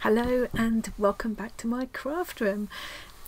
Hello and welcome back to my craft room.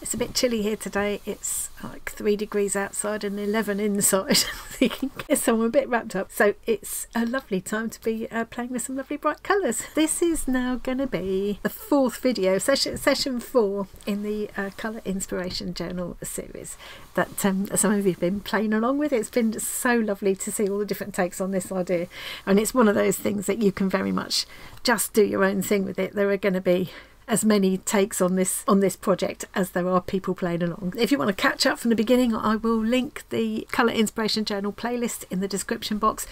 It's a bit chilly here today. It's like three degrees outside and 11 inside. so I'm a bit wrapped up. So it's a lovely time to be uh, playing with some lovely bright colours. This is now going to be the fourth video, session, session four in the uh, Colour Inspiration Journal series that um, some of you have been playing along with. It's been so lovely to see all the different takes on this idea. And it's one of those things that you can very much just do your own thing with it. There are going to be as many takes on this on this project as there are people playing along. If you want to catch up from the beginning, I will link the Colour Inspiration Journal playlist in the description box.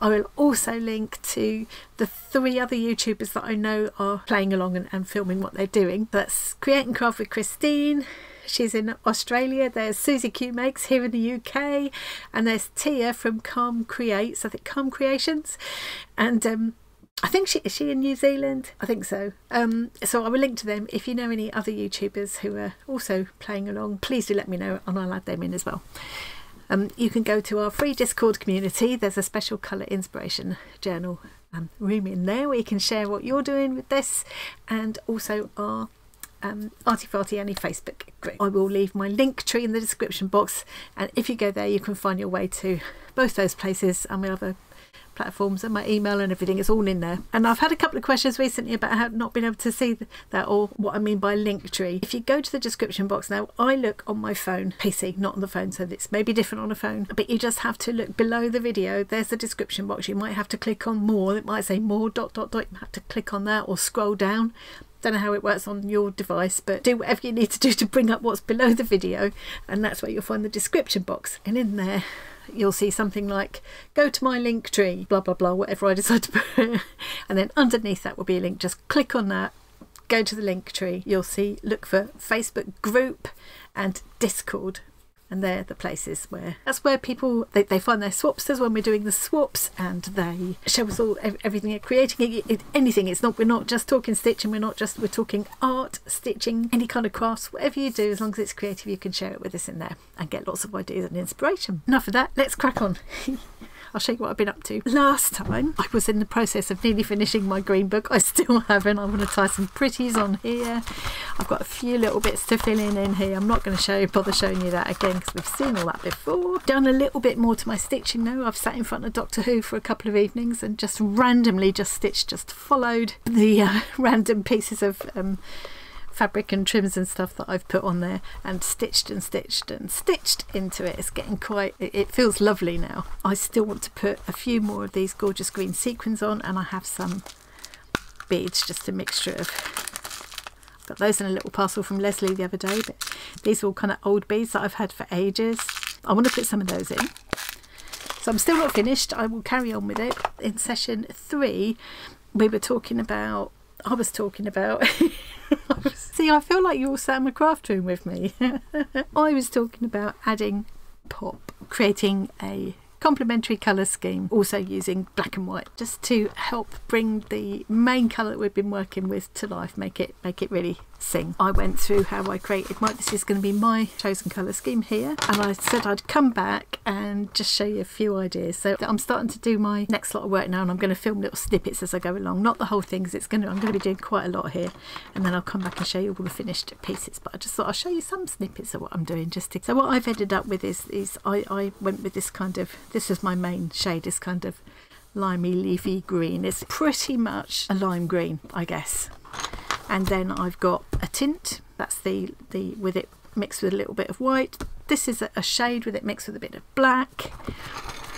I will also link to the three other YouTubers that I know are playing along and, and filming what they're doing. That's Create and Craft with Christine, she's in Australia. There's Suzie Q Makes here in the UK, and there's Tia from Calm Creates, I think Calm Creations, and um, I think she is she in New Zealand. I think so. Um, so I will link to them. If you know any other YouTubers who are also playing along, please do let me know, and I'll add them in as well. Um, you can go to our free Discord community. There's a special colour inspiration journal um, room in there where you can share what you're doing with this, and also our um, Arty Farty Annie Facebook group. I will leave my Linktree in the description box, and if you go there, you can find your way to both those places and we have other platforms and my email and everything it's all in there. And I've had a couple of questions recently about how not being able to see that or what I mean by Linktree. If you go to the description box now I look on my phone PC not on the phone so it's maybe different on a phone but you just have to look below the video. There's the description box. You might have to click on more. It might say more dot dot dot. You have to click on that or scroll down. Don't know how it works on your device but do whatever you need to do to bring up what's below the video and that's where you'll find the description box. And in there you'll see something like go to my Linktree blah blah blah whatever I decide to put. And then underneath that will be a link. Just click on that go to the Linktree. You'll see look for Facebook group and Discord and they're the places where that's where people they, they find their swapsters when we're doing the swaps and they show us all everything they're creating. It, it, anything it's not we're not just talking stitching we're not just we're talking art stitching any kind of crafts whatever you do as long as it's creative you can share it with us in there and get lots of ideas and inspiration. Enough of that let's crack on I'll show you what I've been up to. Last time I was in the process of nearly finishing my green book. I still haven't. I want to tie some pretties on here. I've got a few little bits to fill in in here. I'm not going to show bother showing you that again because we've seen all that before. Done a little bit more to my stitching though. I've sat in front of Doctor Who for a couple of evenings and just randomly just stitched, just followed the uh, random pieces of um, fabric and trims and stuff that I've put on there and stitched and stitched and stitched into it. It's getting quite, it feels lovely now. I still want to put a few more of these gorgeous green sequins on and I have some beads, just a mixture of got those in a little parcel from Leslie the other day but these are all kind of old beads that I've had for ages I want to put some of those in so I'm still not finished I will carry on with it in session three we were talking about I was talking about See, I feel like you're sat in the craft room with me. I was talking about adding pop, creating a complementary colour scheme, also using black and white, just to help bring the main colour that we've been working with to life, make it make it really sing. I went through how I created my, this is going to be my chosen colour scheme here, and I said I'd come back and just show you a few ideas. So I'm starting to do my next lot of work now, and I'm going to film little snippets as I go along, not the whole thing, because it's going to, I'm going to be doing quite a lot here, and then I'll come back and show you all the finished pieces. But I just thought I'll show you some snippets of what I'm doing. Just to, so what I've ended up with is, is I, I went with this kind of this is my main shade, this kind of limey leafy green. It's pretty much a lime green, I guess. And then I've got a tint, that's the, the with it mixed with a little bit of white. This is a, a shade with it mixed with a bit of black.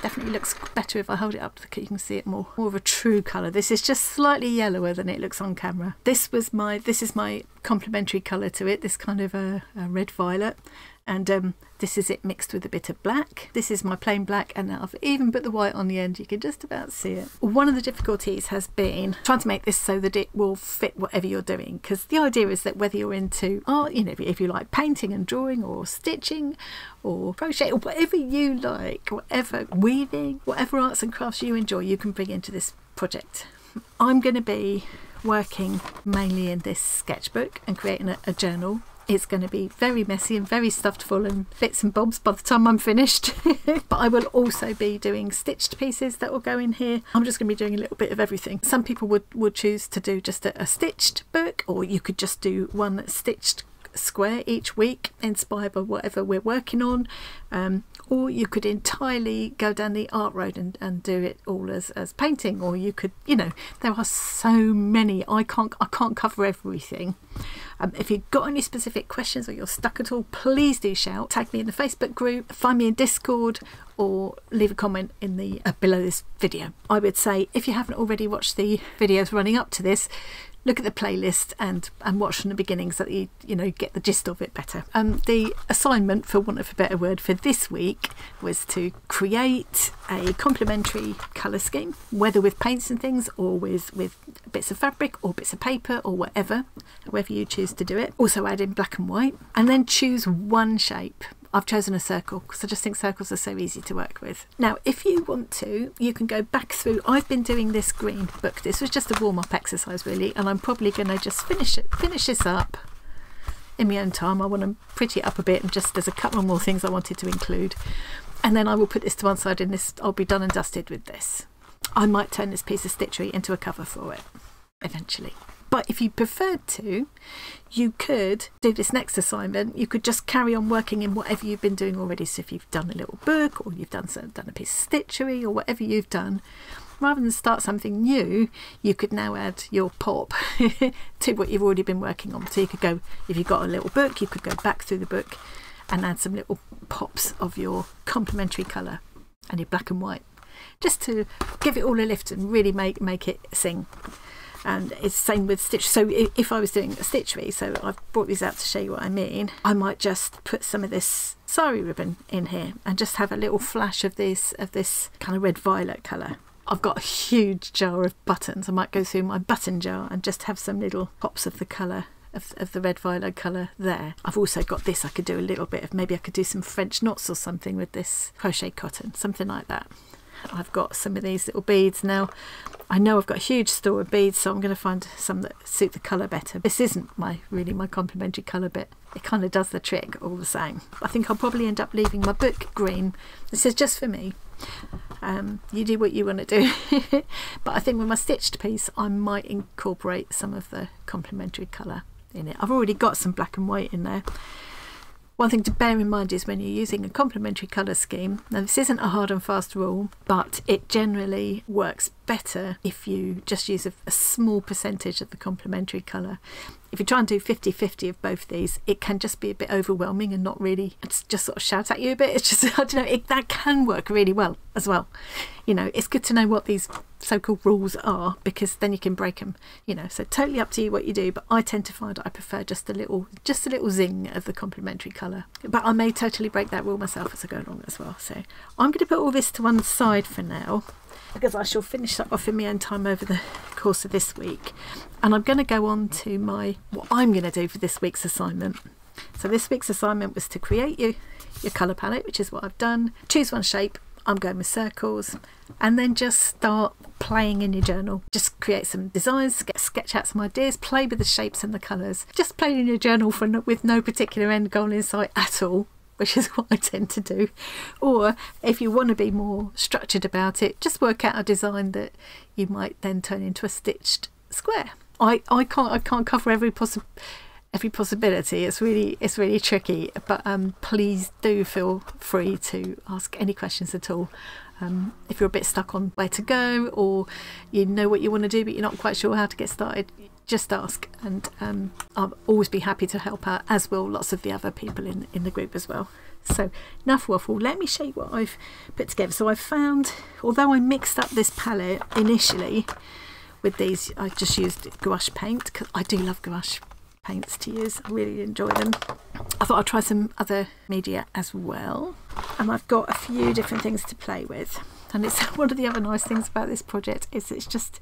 Definitely looks better if I hold it up so you can see it more, more of a true colour. This is just slightly yellower than it looks on camera. This was my, this is my complementary colour to it, this kind of a, a red violet and um, this is it mixed with a bit of black. This is my plain black and I've even put the white on the end. You can just about see it. One of the difficulties has been trying to make this so that it will fit whatever you're doing because the idea is that whether you're into art, you know, if you like painting and drawing or stitching or crochet or whatever you like, whatever weaving, whatever arts and crafts you enjoy, you can bring into this project. I'm going to be working mainly in this sketchbook and creating a, a journal it's going to be very messy and very stuffed full and bits and bobs by the time I'm finished. but I will also be doing stitched pieces that will go in here. I'm just going to be doing a little bit of everything. Some people would, would choose to do just a, a stitched book or you could just do one stitched square each week, inspired by whatever we're working on. Um, or you could entirely go down the art road and, and do it all as, as painting or you could you know there are so many. I can't i can't cover everything. Um, if you've got any specific questions or you're stuck at all please do shout. Tag me in the facebook group find me in discord or leave a comment in the uh, below this video. I would say if you haven't already watched the videos running up to this look at the playlist and and watch from the beginning so that you you know get the gist of it better. Um, the assignment, for want of a better word, for this week was to create a complementary colour scheme, whether with paints and things or with with bits of fabric or bits of paper or whatever, however you choose to do it. Also add in black and white, and then choose one shape I've chosen a circle because I just think circles are so easy to work with. Now, if you want to, you can go back through. I've been doing this green book. This was just a warm up exercise, really, and I'm probably going to just finish it, finish this up in my own time. I want to pretty it up a bit, and just there's a couple more things I wanted to include, and then I will put this to one side, and this I'll be done and dusted with this. I might turn this piece of stitchery into a cover for it eventually. But if you preferred to, you could do this next assignment. You could just carry on working in whatever you've been doing already. So if you've done a little book or you've done done a piece of stitchery or whatever you've done, rather than start something new, you could now add your pop to what you've already been working on. So you could go, if you've got a little book, you could go back through the book and add some little pops of your complementary colour and your black and white, just to give it all a lift and really make make it sing and it's same with stitch so if I was doing a stitchery so I've brought these out to show you what I mean I might just put some of this sari ribbon in here and just have a little flash of this of this kind of red violet colour I've got a huge jar of buttons I might go through my button jar and just have some little pops of the colour of, of, the red violet colour there. I've also got this, I could do a little bit of, maybe I could do some French knots or something with this crochet cotton, something like that. I've got some of these little beads now. I know I've got a huge store of beads, so I'm going to find some that suit the colour better. This isn't my really my complementary colour bit. It kind of does the trick all the same. I think I'll probably end up leaving my book green. This is just for me. Um, you do what you want to do. but I think with my stitched piece, I might incorporate some of the complementary colour in it. I've already got some black and white in there. One thing to bear in mind is when you're using a complementary colour scheme, now this isn't a hard and fast rule, but it generally works better if you just use a, a small percentage of the complementary colour if you try and do 50 50 of both these, it can just be a bit overwhelming and not really, it's just sort of shout at you a bit. It's just, I don't know, it, that can work really well as well. You know, it's good to know what these so called rules are because then you can break them, you know. So, totally up to you what you do, but I tend to find I prefer just a little, just a little zing of the complementary colour. But I may totally break that rule myself as I go along as well. So, I'm going to put all this to one side for now because I shall finish that off in my own time over the course of this week. And I'm going to go on to my what I'm going to do for this week's assignment. So this week's assignment was to create your, your colour palette, which is what I've done. Choose one shape. I'm going with circles and then just start playing in your journal. Just create some designs, get, sketch out some ideas, play with the shapes and the colours. Just play in your journal for with no particular end goal in sight at all which is what I tend to do. Or if you want to be more structured about it, just work out a design that you might then turn into a stitched square. I, I can't I can't cover every possible every possibility. It's really it's really tricky, but um, please do feel free to ask any questions at all. Um, if you're a bit stuck on where to go, or you know what you want to do but you're not quite sure how to get started, just ask and um, I'll always be happy to help out as will lots of the other people in, in the group as well. So enough waffle, let me show you what I've put together. So I found, although I mixed up this palette initially with these, I just used gouache paint because I do love gouache paints to use. I really enjoy them. I thought I'd try some other media as well. And I've got a few different things to play with. And it's one of the other nice things about this project is it's just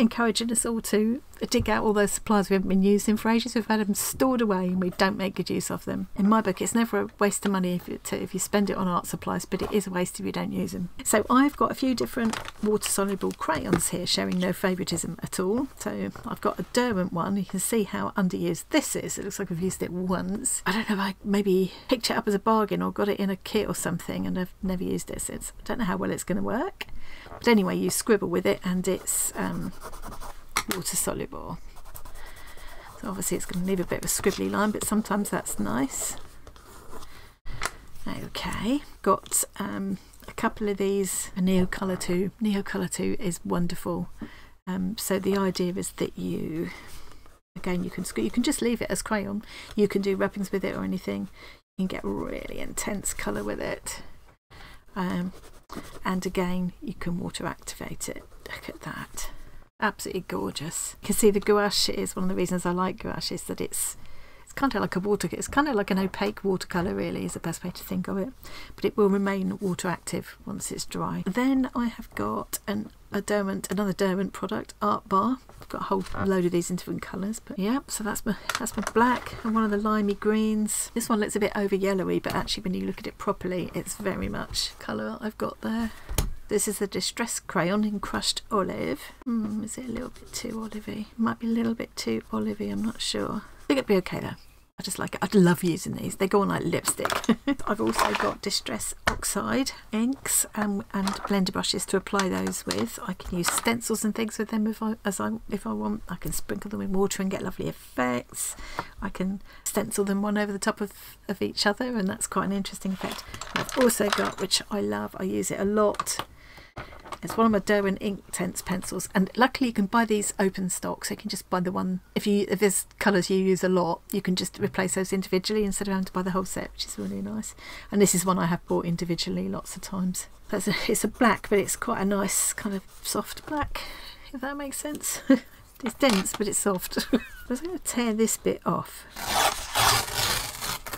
encouraging us all to dig out all those supplies we haven't been using for ages. We've had them stored away and we don't make good use of them. In my book, it's never a waste of money if you, to, if you spend it on art supplies, but it is a waste if you don't use them. So I've got a few different water-soluble crayons here, showing no favouritism at all. So I've got a Derwent one. You can see how underused this is. It looks like I've used it once. I don't know if I maybe picked it up as a bargain or got it in a kit or something and I've never used it since. I don't know how well it's going to work. But anyway, you scribble with it and it's um, water soluble. So obviously it's going to leave a bit of a scribbly line, but sometimes that's nice. Okay, got um, a couple of these, a Neocolor 2. Neocolor 2 is wonderful. Um, so the idea is that you, again, you can you can just leave it as crayon. You can do rubbings with it or anything. You can get really intense colour with it. Um, and again, you can water activate it. Look at that. Absolutely gorgeous. You can see the gouache is one of the reasons I like gouache is that it's it's kind of like a water it's kind of like an opaque watercolor really is the best way to think of it but it will remain water active once it's dry then i have got an a Derwent, another Derwent product, Art Bar. I've got a whole load of these in different colours, but yeah, so that's my that's my black and one of the limey greens. This one looks a bit over yellowy, but actually when you look at it properly, it's very much colour I've got there. This is the Distress Crayon in Crushed Olive. Hmm, is it a little bit too olivey? Might be a little bit too olivey, I'm not sure. Think it'd be okay though. I just like it. I love using these. They go on like lipstick. I've also got Distress Oxide inks and, and blender brushes to apply those with. I can use stencils and things with them if I, as I, if I want. I can sprinkle them in water and get lovely effects. I can stencil them one over the top of, of each other and that's quite an interesting effect. I've also got, which I love, I use it a lot, it's one of my Derwent Inktense pencils, and luckily you can buy these open stock, so you can just buy the one. If you if there's colours you use a lot, you can just replace those individually instead of having to buy the whole set, which is really nice. And this is one I have bought individually lots of times. It's a, it's a black, but it's quite a nice kind of soft black, if that makes sense. it's dense, but it's soft. I'm just going to tear this bit off.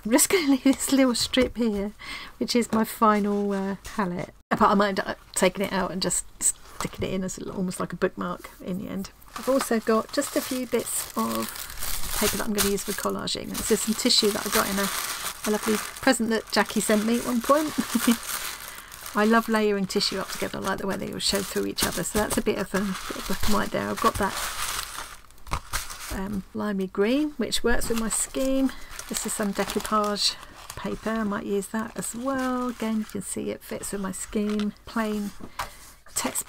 I'm just going to leave this little strip here, which is my final uh, palette. But I might end up taking it out and just sticking it in as almost like a bookmark in the end. I've also got just a few bits of paper that I'm going to use for collaging. This is some tissue that I got in a, a lovely present that Jackie sent me at one point. I love layering tissue up together. Like the way they all show through each other. So that's a bit of, a bit of black and white there. I've got that um, limey green, which works with my scheme. This is some decoupage paper. I might use that as well. Again, you can see it fits with my scheme. Plain text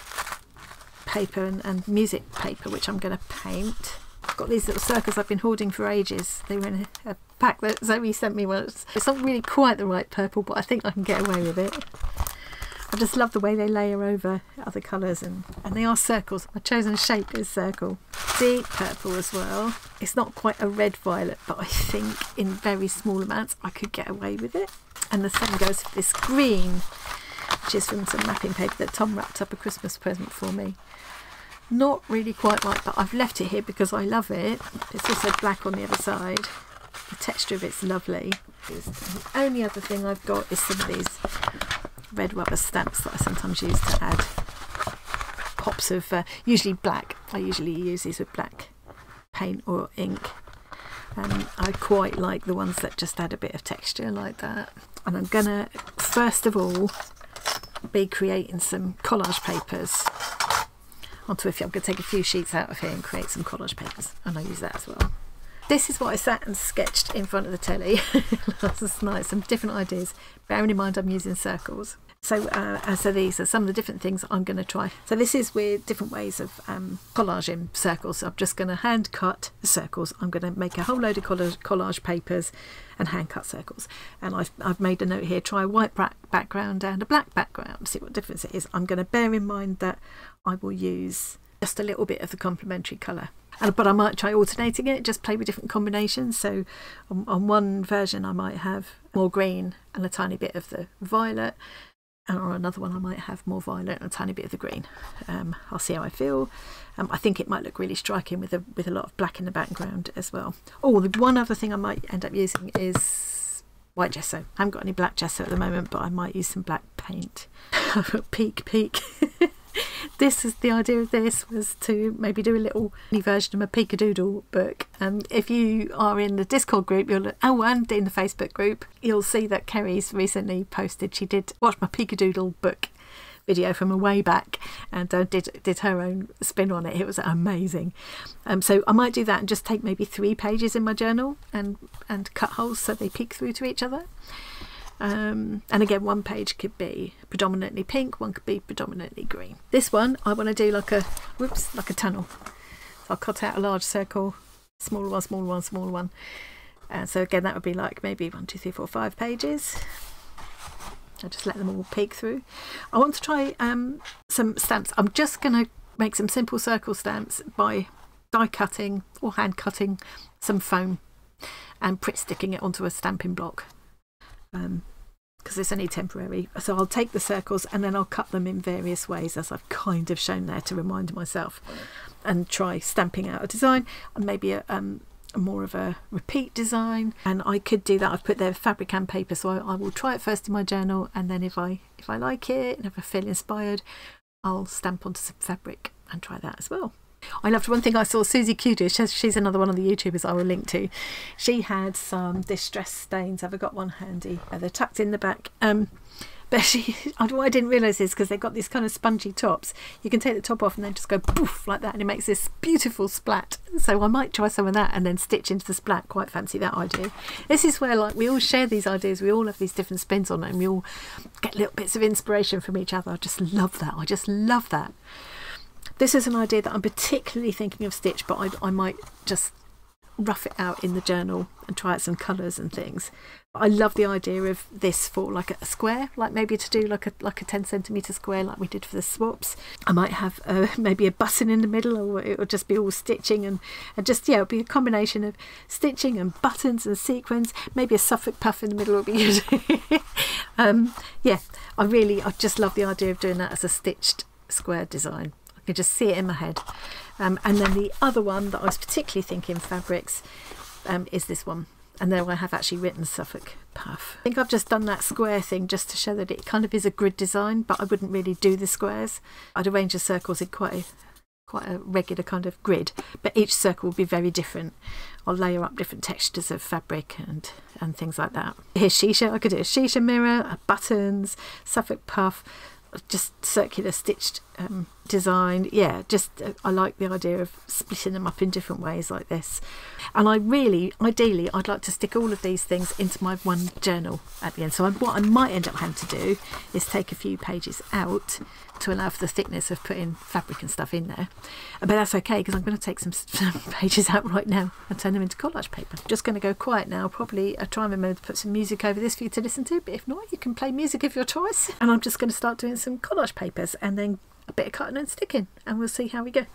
paper and, and music paper, which I'm going to paint. I've got these little circles I've been hoarding for ages. They were in a, a pack that Zoe sent me once. It's not really quite the right purple, but I think I can get away with it. I just love the way they layer over other colours and, and they are circles. My chosen shape is circle. Deep purple as well. It's not quite a red violet, but I think in very small amounts I could get away with it. And the same goes for this green, which is from some wrapping paper that Tom wrapped up a Christmas present for me. Not really quite right, but I've left it here because I love it. It's also black on the other side. The texture of it's lovely. The only other thing I've got is some of these red rubber stamps that I sometimes use to add pops of, uh, usually black. I usually use these with black paint or ink. And I quite like the ones that just add a bit of texture like that. And I'm gonna, first of all, be creating some collage papers onto a few. I'm going to take a few sheets out of here and create some collage papers and I use that as well. This is what I sat and sketched in front of the telly last night, some different ideas, bearing in mind I'm using circles. So, uh, so these are some of the different things I'm going to try. So this is with different ways of um, collaging circles. So I'm just going to hand cut circles. I'm going to make a whole load of collage, collage papers and hand cut circles. And I've, I've made a note here, try a white background and a black background, see what difference it is. I'm going to bear in mind that I will use just a little bit of the complementary colour. And, but I might try alternating it, just play with different combinations. So on, on one version I might have more green and a tiny bit of the violet and on another one I might have more violet and a tiny bit of the green. Um, I'll see how I feel. Um, I think it might look really striking with a with a lot of black in the background as well. Oh, the one other thing I might end up using is white gesso. I haven't got any black gesso at the moment, but I might use some black paint. peek, peek. this is the idea of this was to maybe do a little mini version of a peekadoodle book. And if you are in the Discord group, you'll oh, and in the Facebook group, you'll see that Kerry's recently posted. She did watch my peekadoodle book video from a way back and uh, did did her own spin on it. It was amazing. Um, so I might do that and just take maybe three pages in my journal and and cut holes so they peek through to each other. Um, and again, one page could be predominantly pink, one could be predominantly green. This one, I want to do like a, whoops, like a tunnel. So I'll cut out a large circle, smaller one, smaller one, smaller one. And so again, that would be like maybe one, two, three, four, five pages. I just let them all peek through. I want to try um, some stamps. I'm just going to make some simple circle stamps by die cutting or hand cutting some foam and Pritt sticking it onto a stamping block because um, it's only temporary. So I'll take the circles and then I'll cut them in various ways as I've kind of shown there to remind myself and try stamping out a design and maybe a, um, more of a repeat design. And I could do that. I've put there fabric and paper so I, I, will try it first in my journal and then if I if I like it and if I feel inspired I'll stamp onto some fabric and try that as well I loved one thing I saw Susie Kudish, she's another one of the YouTubers I will link to. She had some distress stains. I've got one handy. They're tucked in the back. Um, but she, I didn't realise is because they've got these kind of spongy tops, you can take the top off and then just go poof like that, and it makes this beautiful splat. So I might try some of that and then stitch into the splat. Quite fancy that idea. This is where like we all share these ideas. We all have these different spins on it, and we all get little bits of inspiration from each other. I just love that. I just love that. This is an idea that I'm particularly thinking of stitch, but I, I might just rough it out in the journal and try out some colours and things. I love the idea of this for like a square, like maybe to do like a like a 10 centimetre square like we did for the swaps. I might have uh, maybe a button in the middle or it will just be all stitching and, and just, yeah, it'll be a combination of stitching and buttons and sequins. Maybe a Suffolk puff in the middle will be good. um, yeah, I really, I just love the idea of doing that as a stitched square design. I can just see it in my head. Um, and then the other one that I was particularly thinking fabrics um, is this one. And there I have actually written Suffolk Puff. I think I've just done that square thing just to show that it kind of is a grid design, but I wouldn't really do the squares. I'd arrange the circles in quite a quite a regular kind of grid, but each circle will be very different. I'll layer up different textures of fabric and and things like that. Here's shisha. I could do a shisha mirror, buttons, Suffolk puff, just circular stitched um, design. Yeah, just uh, I like the idea of splitting them up in different ways like this. And I really, ideally, I'd like to stick all of these things into my one journal at the end. So I, what I might end up having to do is take a few pages out to allow for the thickness of putting fabric and stuff in there. But that's okay because I'm going to take some, some, pages out right now and turn them into collage paper. Just going to go quiet now. Probably I try and remember to put some music over this for you to listen to. But if not, you can play music of your choice. And I'm just going to start doing some collage papers and then a bit of cutting and sticking and we'll see how we go.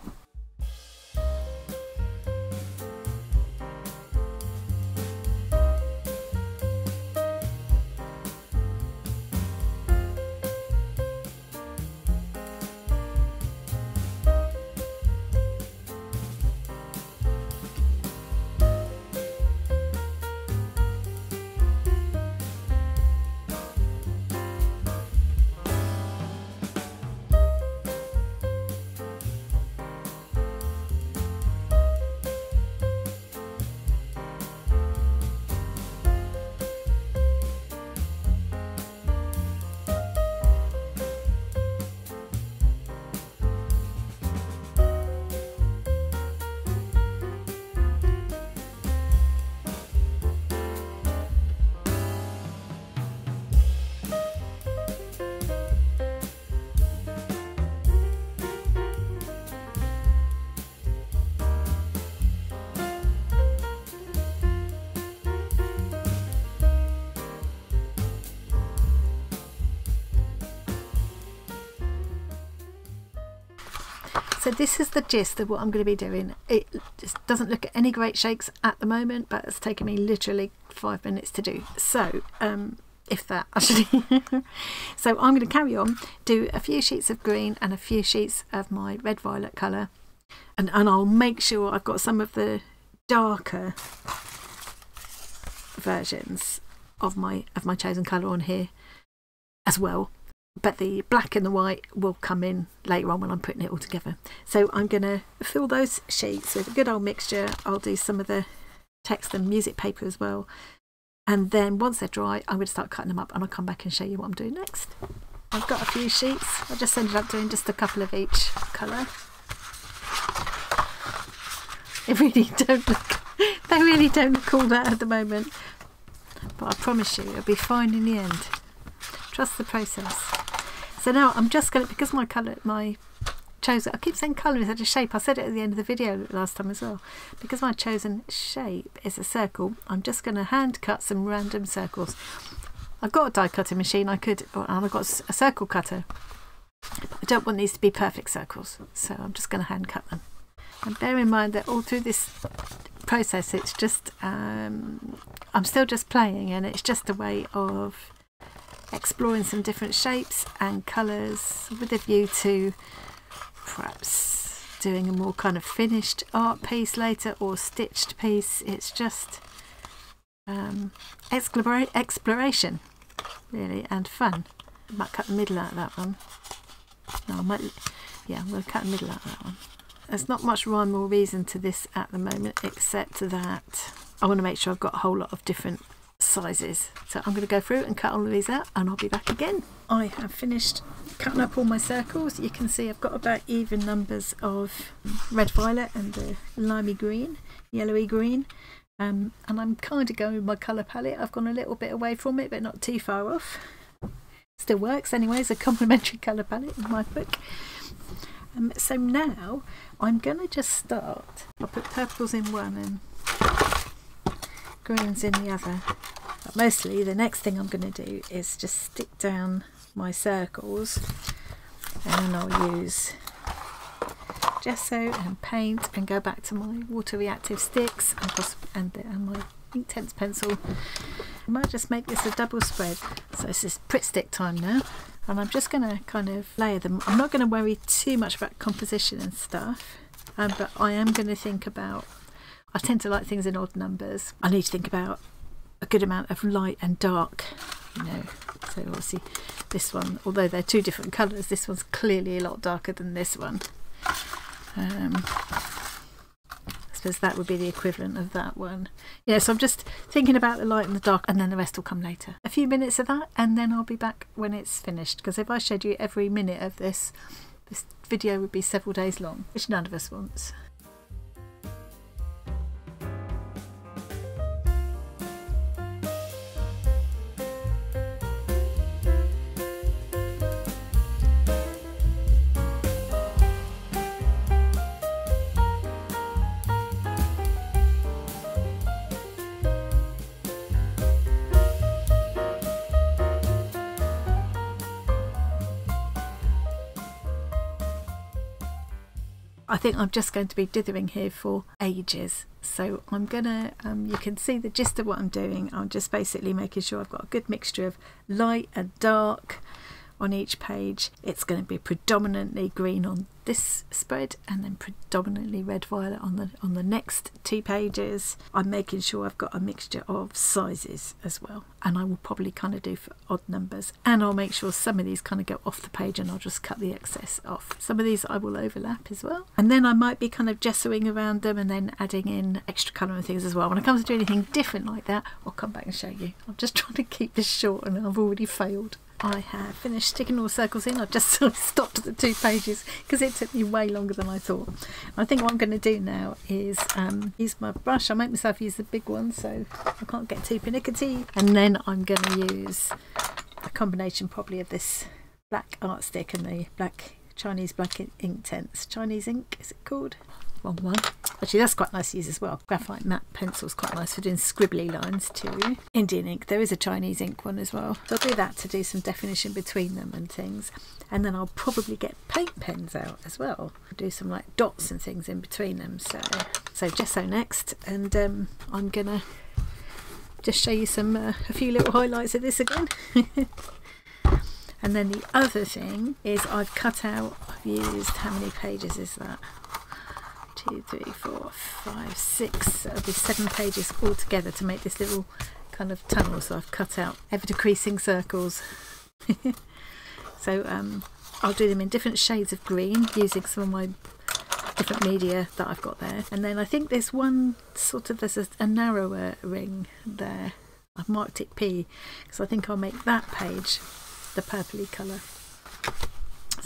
So this is the gist of what I'm going to be doing. It just doesn't look at any great shakes at the moment, but it's taken me literally five minutes to do. So, um, if that actually. so I'm going to carry on, do a few sheets of green and a few sheets of my red violet colour. And, and I'll make sure I've got some of the darker versions of my of my chosen colour on here as well but the black and the white will come in later on when I'm putting it all together. So I'm going to fill those sheets with a good old mixture. I'll do some of the text and music paper as well. And then once they're dry, I'm going to start cutting them up and I'll come back and show you what I'm doing next. I've got a few sheets. I just ended up doing just a couple of each colour. They really don't look, they really don't look all that at the moment. But I promise you, it'll be fine in the end. Trust the process. So now I'm just going to, because my colour, my chosen, I keep saying colour instead of shape. I said it at the end of the video last time as well. Because my chosen shape is a circle, I'm just going to hand cut some random circles. I've got a die cutting machine, I could, and I've got a circle cutter. I don't want these to be perfect circles, so I'm just going to hand cut them. And bear in mind that all through this process, it's just, um, I'm still just playing and it's just a way of exploring some different shapes and colours with a view to perhaps doing a more kind of finished art piece later or stitched piece. It's just um, explora exploration really and fun. I might cut the middle out of that one. No, I might, yeah, I'm going to cut the middle out of that one. There's not much rhyme or reason to this at the moment except that I want to make sure I've got a whole lot of different sizes. So I'm going to go through and cut all of these out and I'll be back again. I have finished cutting up all my circles. You can see I've got about even numbers of red violet and the limey green, yellowy green. Um, and I'm kind of going with my colour palette. I've gone a little bit away from it but not too far off. Still works anyway, it's a complementary colour palette in my book. Um, so now I'm going to just start. I'll put purples in one and greens in the other. But mostly the next thing I'm going to do is just stick down my circles and then I'll use gesso and paint and go back to my water reactive sticks and, and, and my Inktense pencil. I might just make this a double spread. So this is Pritt stick time now and I'm just going to kind of layer them. I'm not going to worry too much about composition and stuff um, but I am going to think about I tend to like things in odd numbers. I need to think about a good amount of light and dark, you know. So obviously this one, although they're two different colours, this one's clearly a lot darker than this one. Um, I suppose that would be the equivalent of that one. Yeah, so I'm just thinking about the light and the dark and then the rest will come later. A few minutes of that and then I'll be back when it's finished because if I showed you every minute of this, this video would be several days long, which none of us wants. Think I'm just going to be dithering here for ages. So I'm gonna, um, you can see the gist of what I'm doing. I'm just basically making sure I've got a good mixture of light and dark on each page. It's going to be predominantly green on this spread and then predominantly red violet on the on the next two pages. I'm making sure I've got a mixture of sizes as well and I will probably kind of do for odd numbers and I'll make sure some of these kind of go off the page and I'll just cut the excess off. Some of these I will overlap as well and then I might be kind of gessoing around them and then adding in extra colour and things as well. When it comes to anything different like that I'll come back and show you. I'm just trying to keep this short and I've already failed. I have finished sticking all the circles in. I've just sort of stopped at the two pages because it took me way longer than I thought. I think what I'm going to do now is um, use my brush. I make myself use the big one so I can't get too pernickety. And then I'm going to use a combination probably of this black art stick and the black Chinese black Inktense. Chinese ink is it called? One. Actually, that's quite nice to use as well. Graphite matte pencil's quite nice for doing scribbly lines too. Indian ink, there is a Chinese ink one as well. So I'll do that to do some definition between them and things. And then I'll probably get paint pens out as well. Do some like dots and things in between them. So, so gesso next, and um, I'm gonna just show you some uh, a few little highlights of this again. and then the other thing is I've cut out, I've used, how many pages is that? Two, three, four, five, six. That'll be seven pages all together to make this little kind of tunnel. So I've cut out ever decreasing circles. so um, I'll do them in different shades of green using some of my different media that I've got there. And then I think there's one sort of, there's a, a narrower ring there. I've marked it P because I think I'll make that page the purpley colour.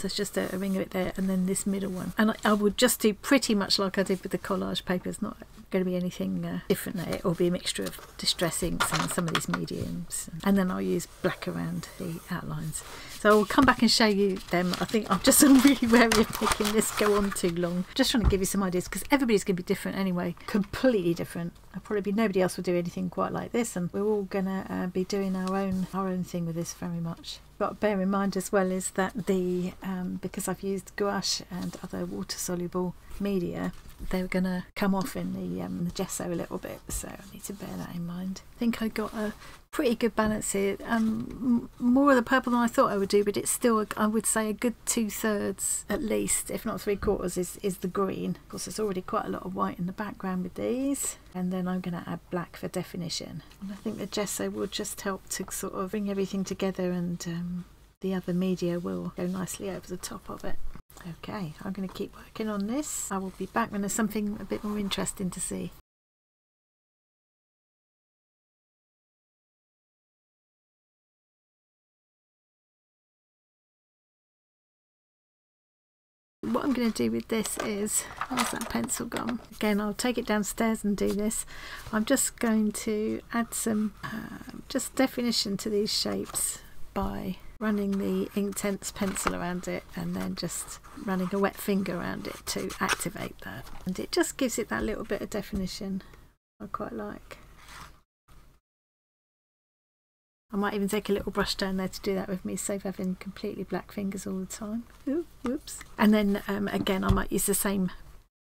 It's just a, a ring of it there and then this middle one. And I, I would just do pretty much like I did with the collage paper. It's not going to be anything uh, different there. It will be a mixture of distress inks and some of these mediums. And then I'll use black around the outlines. So I'll come back and show you them. I think I'm just really wary of making this go on too long. Just trying to give you some ideas because everybody's going to be different anyway. Completely different. I'll probably be nobody else will do anything quite like this and we're all going to uh, be doing our own our own thing with this very much got bear in mind as well is that the um, because I've used gouache and other water soluble media they're going to come off in the, um, the gesso a little bit so I need to bear that in mind. I think I got a pretty good balance here um, more of the purple than I thought I would do but it's still I would say a good two thirds at least if not three quarters is, is the green. Of course there's already quite a lot of white in the background with these and then I'm going to add black for definition. And I think the gesso will just help to sort of bring everything together and um, the other media will go nicely over the top of it Okay, I'm going to keep working on this. I will be back when there's something a bit more interesting to see. What I'm going to do with this is, where's that pencil gone? Again, I'll take it downstairs and do this. I'm just going to add some uh, just definition to these shapes by running the Inktense pencil around it and then just running a wet finger around it to activate that. And it just gives it that little bit of definition I quite like. I might even take a little brush down there to do that with me, save having completely black fingers all the time. Ooh, whoops. And then um, again, I might use the same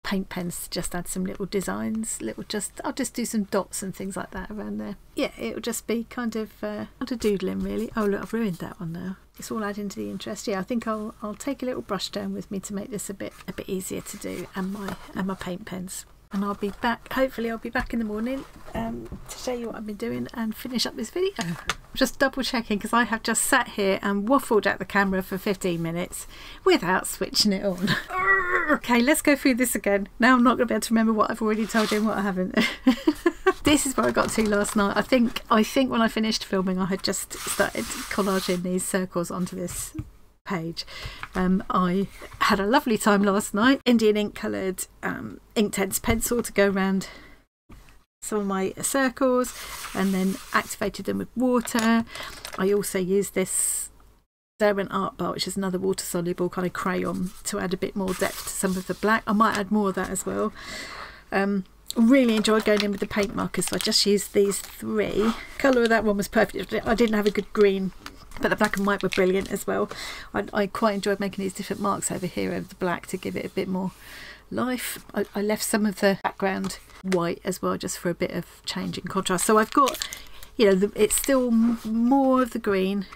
paint pens to just add some little designs little just I'll just do some dots and things like that around there. Yeah it'll just be kind of uh, not a doodling really. Oh look I've ruined that one now. It's all adding to the interest. Yeah I think I'll I'll take a little brush down with me to make this a bit a bit easier to do and my and my paint pens. And I'll be back hopefully I'll be back in the morning um, to show you what I've been doing and finish up this video. Just double checking because I have just sat here and waffled at the camera for 15 minutes without switching it on okay let's go through this again now I'm not going to be able to remember what I've already told you and what I haven't this is where I got to last night I think I think when I finished filming I had just started collaging these circles onto this page. Um, I had a lovely time last night. Indian ink coloured um, Inktense pencil to go around some of my circles and then activated them with water. I also used this Derwent Art Bar, which is another water soluble kind of crayon to add a bit more depth to some of the black. I might add more of that as well. Um, really enjoyed going in with the paint markers so I just used these three. Colour of that one was perfect. I didn't have a good green but the black and white were brilliant as well. I, I, quite enjoyed making these different marks over here over the black to give it a bit more life. I, I left some of the background white as well just for a bit of change in contrast. So I've got, you know, the, it's still more of the green,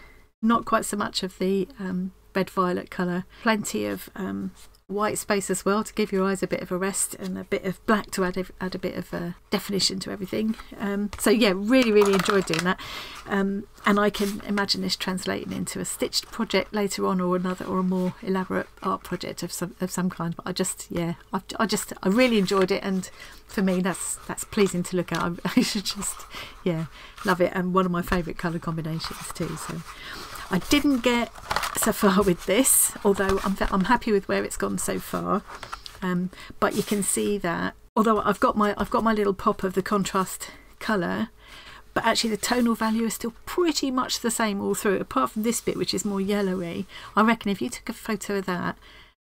not quite so much of the um, red violet colour. Plenty of um, white space as well to give your eyes a bit of a rest and a bit of black to add a, add a bit of a definition to everything. Um, so yeah really really enjoyed doing that. Um, and I can imagine this translating into a stitched project later on or another or a more elaborate art project of some of some kind. But I just yeah I, I just I really enjoyed it. And for me that's that's pleasing to look at. I, I should just yeah love it. And one of my favourite colour combinations too. So I didn't get so far with this, although I'm, I'm happy with where it's gone so far. Um, but you can see that although I've got my I've got my little pop of the contrast colour, but actually the tonal value is still pretty much the same all through, apart from this bit which is more yellowy. I reckon if you took a photo of that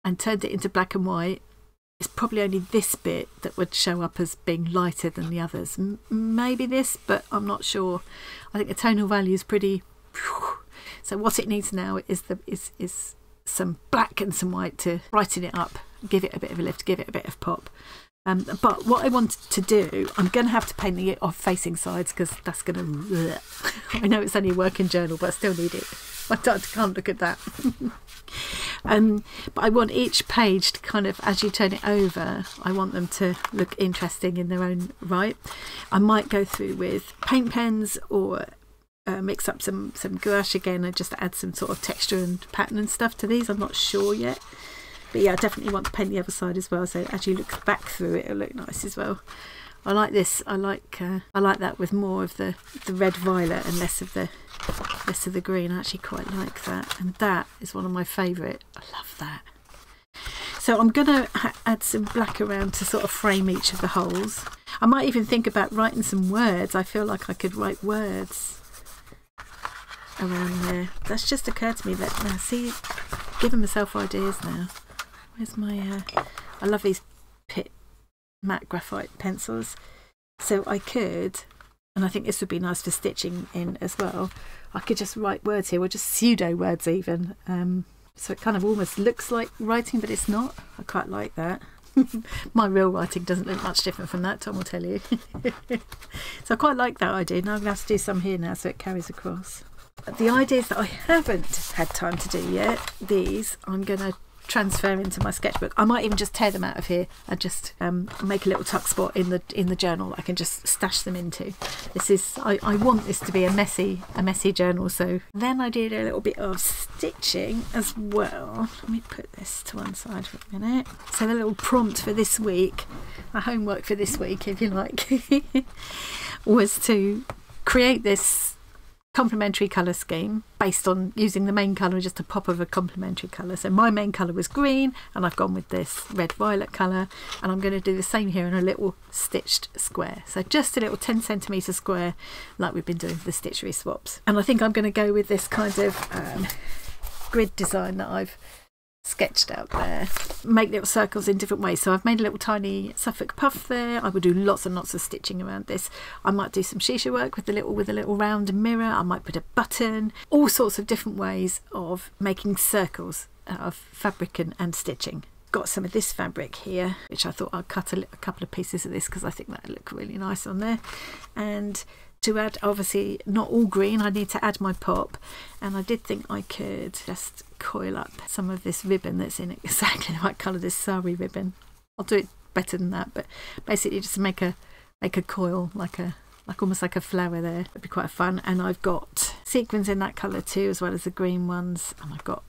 and turned it into black and white, it's probably only this bit that would show up as being lighter than the others. M maybe this, but I'm not sure. I think the tonal value is pretty. Whew, so what it needs now is the is is some black and some white to brighten it up, give it a bit of a lift, give it a bit of pop. Um, but what I want to do, I'm going to have to paint the off facing sides because that's going to. I know it's only a working journal, but I still need it. I can't look at that. um, but I want each page to kind of, as you turn it over, I want them to look interesting in their own right. I might go through with paint pens or uh, mix up some some gouache again and just add some sort of texture and pattern and stuff to these I'm not sure yet but yeah I definitely want to paint the other side as well so as you look back through it it'll look nice as well I like this. I like uh, I like that with more of the the red violet and less of the less of the green. I actually quite like that, and that is one of my favourite. I love that. So I'm going to add some black around to sort of frame each of the holes. I might even think about writing some words. I feel like I could write words around there. That's just occurred to me that now see, giving myself ideas now. Where's my, uh, I love these Pitt matte graphite pencils. So I could, and I think this would be nice for stitching in as well. I could just write words here, or just pseudo words even. Um, so it kind of almost looks like writing, but it's not. I quite like that. My real writing doesn't look much different from that, Tom will tell you. so I quite like that idea. Now I'm going to have to do some here now so it carries across. The ideas that I haven't had time to do yet, these I'm going to transfer into my sketchbook. I might even just tear them out of here and just um, make a little tuck spot in the in the journal. I can just stash them into. This is I, I want this to be a messy a messy journal. So then I did a little bit of stitching as well. Let me put this to one side for a minute. So the little prompt for this week, my homework for this week, if you like, was to create this complementary colour scheme based on using the main colour just a pop of a complementary colour. So my main colour was green and I've gone with this red violet colour and I'm going to do the same here in a little stitched square. So just a little 10 centimetre square like we've been doing for the stitchery swaps. And I think I'm going to go with this kind of um, grid design that I've sketched out there. Make little circles in different ways. So I've made a little tiny Suffolk puff there. I will do lots and lots of stitching around this. I might do some shisha work with the little with a little round mirror. I might put a button. All sorts of different ways of making circles out of fabric and, and stitching got some of this fabric here which I thought I'd cut a, a couple of pieces of this because I think that look really nice on there and to add obviously not all green I need to add my pop. And I did think I could just coil up some of this ribbon that's in exactly the right colour this sari ribbon. I'll do it better than that but basically just make a make a coil like a like almost like a flower there. It'd be quite fun. And I've got sequins in that colour too as well as the green ones. And I've got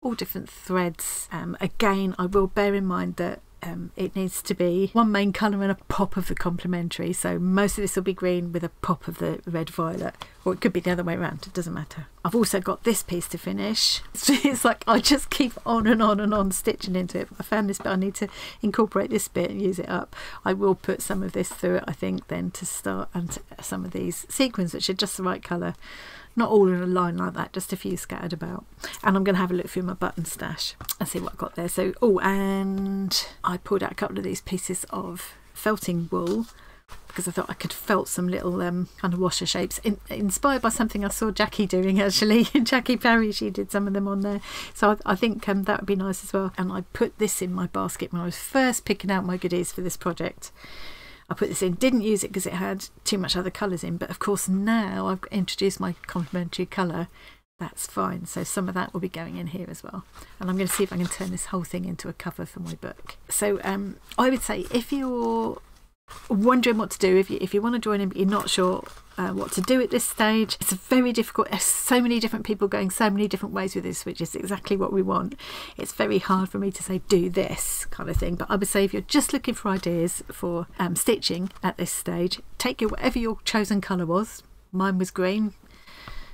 all different threads. Um, again I will bear in mind that um, it needs to be one main colour and a pop of the complementary. So most of this will be green with a pop of the red violet, or it could be the other way around. It doesn't matter. I've also got this piece to finish. It's like I just keep on and on and on stitching into it. I found this bit. I need to incorporate this bit and use it up. I will put some of this through it, I think, then to start and some of these sequins, which are just the right colour not all in a line like that just a few scattered about. And I'm going to have a look through my button stash and see what I got there. So oh and I pulled out a couple of these pieces of felting wool because I thought I could felt some little um, kind of washer shapes in, inspired by something I saw Jackie doing actually. Jackie Perry she did some of them on there. So I, I think um, that would be nice as well. And I put this in my basket when I was first picking out my goodies for this project I put this in, didn't use it because it had too much other colours in, but of course now I've introduced my complementary colour, that's fine. So some of that will be going in here as well. And I'm going to see if I can turn this whole thing into a cover for my book. So um, I would say if you're wondering what to do if you if you want to join in but you're not sure uh, what to do at this stage. It's very difficult there's so many different people going so many different ways with this which is exactly what we want. It's very hard for me to say do this kind of thing but i would say if you're just looking for ideas for um, stitching at this stage take your whatever your chosen color was mine was green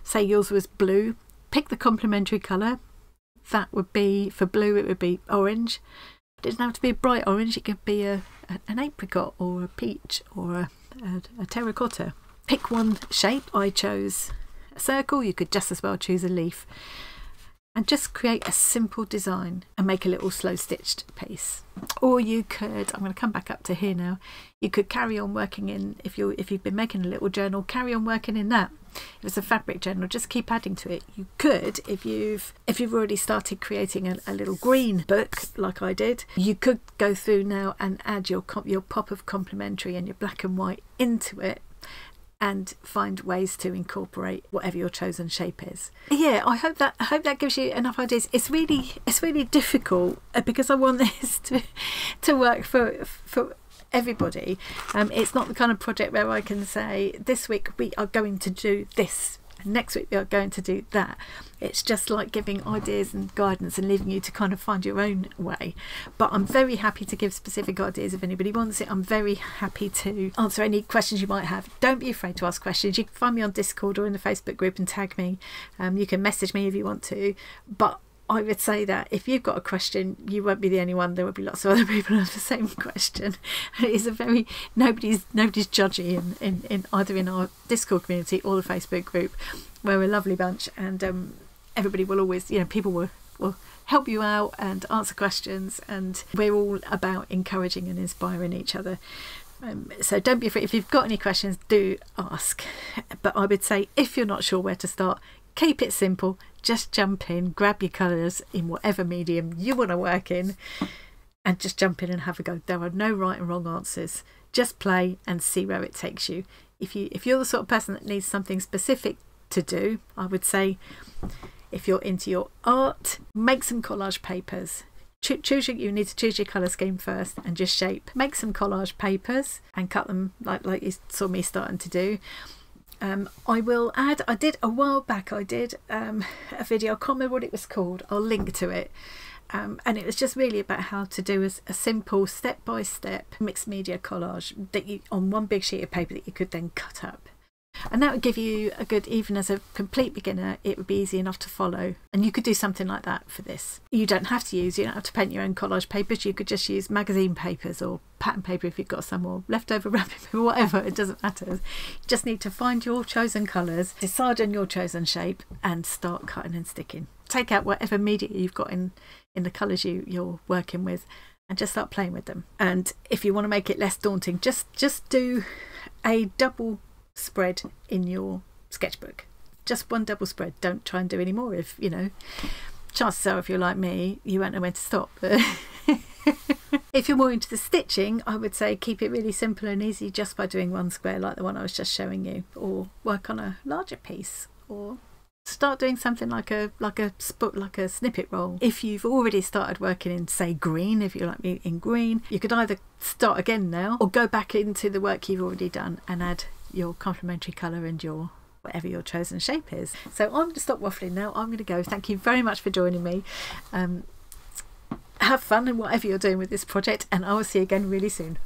say yours was blue pick the complementary color that would be for blue it would be orange. It doesn't have to be a bright orange it could be a an apricot or a peach or a, a, a terracotta. Pick one shape. I chose a circle. You could just as well choose a leaf. And just create a simple design and make a little slow stitched piece. Or you could, I'm going to come back up to here now, you could carry on working in, if, you if you've been making a little journal, carry on working in that if it's a fabric journal just keep adding to it you could if you've if you've already started creating a, a little green book like I did you could go through now and add your your pop of complementary and your black and white into it and find ways to incorporate whatever your chosen shape is. Yeah, I hope that I hope that gives you enough ideas. It's really it's really difficult uh, because I want this to to work for for everybody. Um, it's not the kind of project where I can say this week we are going to do this And next week we are going to do that. It's just like giving ideas and guidance and leaving you to kind of find your own way. But I'm very happy to give specific ideas if anybody wants it. I'm very happy to answer any questions you might have. Don't be afraid to ask questions. You can find me on Discord or in the Facebook group and tag me. Um, you can message me if you want to. But I would say that if you've got a question, you won't be the only one. There will be lots of other people who have the same question. It is a very nobody's nobody's judgy in, in, in either in our Discord community or the Facebook group. We're a lovely bunch, and um, everybody will always, you know, people will will help you out and answer questions, and we're all about encouraging and inspiring each other. Um, so don't be afraid. If you've got any questions, do ask. But I would say if you're not sure where to start, keep it simple just jump in, grab your colours in whatever medium you want to work in, and just jump in and have a go. There are no right and wrong answers. Just play and see where it takes you. If you if you're the sort of person that needs something specific to do, I would say if you're into your art, make some collage papers. choose your, you need to choose your colour scheme first and just shape. Make some collage papers and cut them like like you saw me starting to do. Um, I will add, I did a while back, I did um, a video, I can't remember what it was called, I'll link to it. Um, and it was just really about how to do a, a simple step by step mixed media collage that you on one big sheet of paper that you could then cut up and that would give you a good even as a complete beginner it would be easy enough to follow. And you could do something like that for this. You don't have to use you don't have to paint your own collage papers. You could just use magazine papers or pattern paper if you've got some or leftover wrapping paper whatever it doesn't matter. You just need to find your chosen colours decide on your chosen shape and start cutting and sticking. Take out whatever media you've got in in the colours you you're working with and just start playing with them. And if you want to make it less daunting just just do a double spread in your sketchbook. Just one double spread. Don't try and do any more if, you know, chances are if you're like me, you won't know when to stop. if you're more into the stitching, I would say keep it really simple and easy just by doing one square like the one I was just showing you, or work on a larger piece, or start doing something like a like a spot like a snippet roll if you've already started working in say green if you like me in green you could either start again now or go back into the work you've already done and add your complementary colour and your whatever your chosen shape is. So I'm going to stop waffling now. I'm going to go. Thank you very much for joining me. Um, have fun in whatever you're doing with this project, and I will see you again really soon.